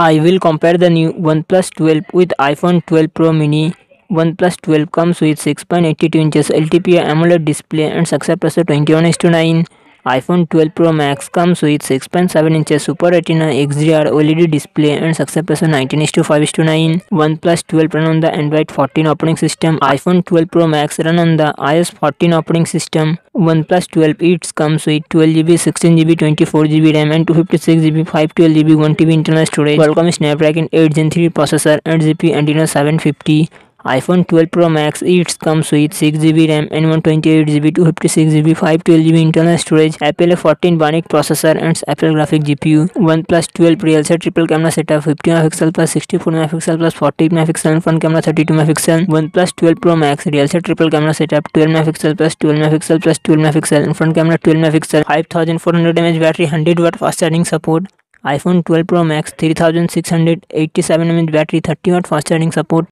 I will compare the new OnePlus 12 with iPhone 12 Pro Mini. OnePlus 12 comes with 6.82 inches LTPO AMOLED display and success ratio 21 to 9 iPhone 12 Pro Max comes with 6.7 inches Super Retina XDR OLED display and success ratio 19 to 5 to 9. OnePlus 12 run on the Android 14 operating system. iPhone 12 Pro Max run on the iOS 14 operating system. OnePlus 12 it comes with 12GB, 16GB, 24GB RAM and 256GB, 512GB, 1TB internal storage. Qualcomm Snapdragon 8 Gen 3 processor and GPU Adreno 750 iPhone 12 Pro Max it comes with 6GB RAM and 128GB, 256GB, 512GB internal storage, Apple A14 Bionic processor and Apple Graphic GPU, OnePlus 12 real set triple camera setup 50 MP plus 64 MP plus 40 MP front camera 32 MP, OnePlus 12 Pro Max real triple camera setup 12 MP plus 12 MP plus 12 MP and front camera 12 MP, 5400 mAh battery, 100 watt fast charging support. iPhone 12 Pro Max 3687 mAh battery 30 watt fast charging support